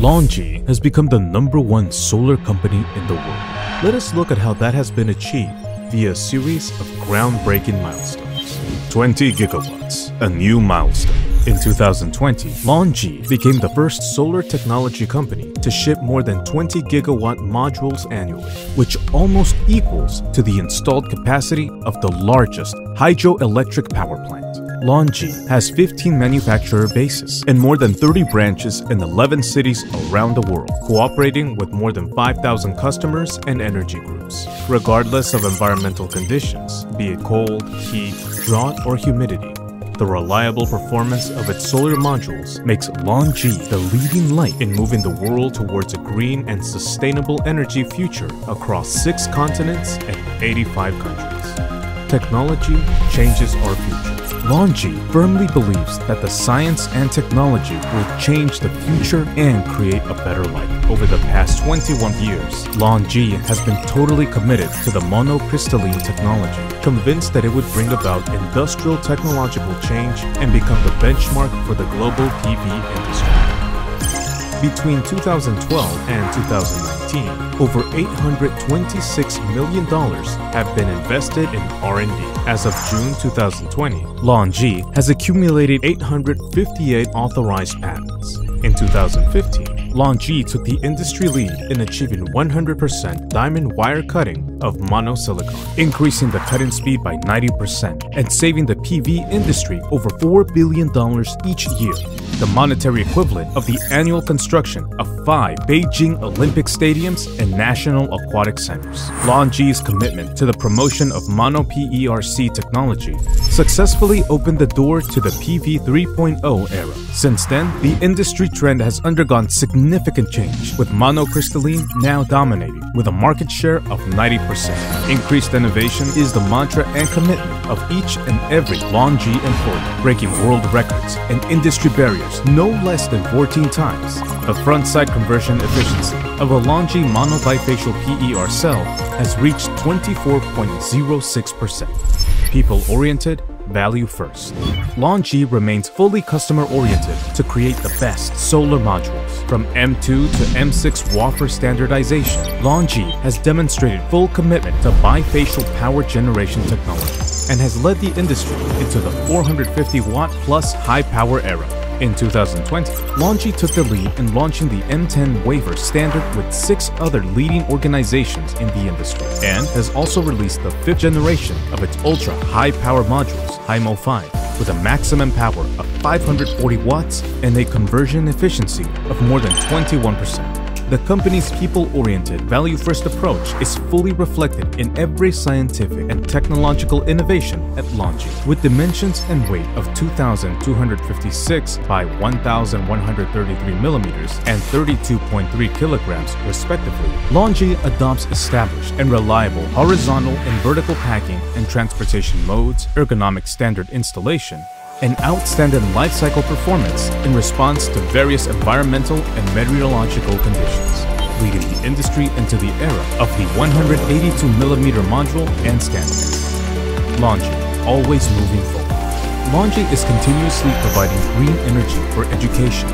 LONGi has become the number one solar company in the world. Let us look at how that has been achieved via a series of groundbreaking milestones. 20 gigawatts, a new milestone. In 2020, LONGi became the first solar technology company to ship more than 20 gigawatt modules annually, which almost equals to the installed capacity of the largest hydroelectric power plant. LONGi has 15 manufacturer bases and more than 30 branches in 11 cities around the world, cooperating with more than 5,000 customers and energy groups. Regardless of environmental conditions, be it cold, heat, drought, or humidity, the reliable performance of its solar modules makes LONGi the leading light in moving the world towards a green and sustainable energy future across six continents and 85 countries. Technology changes our future. LONGi firmly believes that the science and technology will change the future and create a better life. Over the past 21 years, LONGi has been totally committed to the monocrystalline technology, convinced that it would bring about industrial technological change and become the benchmark for the global PV industry. Between 2012 and 2019, over $826 million have been invested in R&D. As of June 2020, LONGi has accumulated 858 authorized patents. In 2015, LONGi took the industry lead in achieving 100% diamond wire cutting of monosilicon, increasing the cutting speed by 90% and saving the PV industry over $4 billion each year, the monetary equivalent of the annual construction of five Beijing Olympic stadiums and national aquatic centers. LONGi's commitment to the promotion of mono PERC technology successfully opened the door to the PV 3.0 era. Since then, the industry trend has undergone significant change, with monocrystalline now dominating with a market share of 90%. Increased innovation is the mantra and commitment of each and every LONGi employee, breaking world records and industry barriers no less than 14 times. The front side conversion efficiency of a LONGi monobifacial PERC cell has reached 24.06%. People oriented, value first. LONGi remains fully customer oriented to create the best solar modules. From M2 to M6 wafer standardization, LONGi has demonstrated full commitment to bifacial power generation technology and has led the industry into the 450 watt plus high power era. In 2020, LONGi took the lead in launching the M10 wafer standard with six other leading organizations in the industry, and has also released the fifth generation of its ultra high power modules, HiMo 5, with a maximum power of 540 watts and a conversion efficiency of more than 21%. The company's people-oriented, value-first approach is fully reflected in every scientific and technological innovation at LONGi. With dimensions and weight of 2,256 by 1,133 millimeters and 32.3 kilograms respectively, LONGi adopts established and reliable horizontal and vertical packing and transportation modes, ergonomic standard installation, and outstanding life cycle performance in response to various environmental and meteorological conditions, leading the industry into the era of the 182mm module and standard. LONGi, always moving forward. LONGi is continuously providing green energy for education,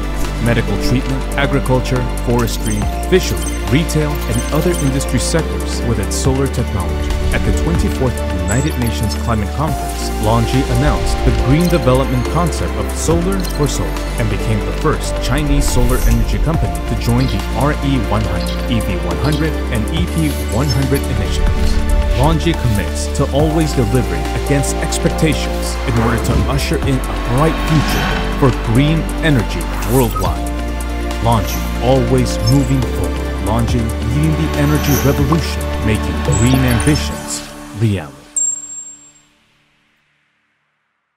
medical treatment, agriculture, forestry, fishery, retail, and other industry sectors with its solar technology. At the 24th United Nations Climate Conference, LONGi announced the green development concept of solar for solar and became the first Chinese solar energy company to join the RE100, EV100, and EP100 initiatives. LONGi commits to always delivering against expectations in order to usher in a bright future for green energy worldwide. LONGi, always moving forward. LONGi, leading the energy revolution, making green ambitions reality.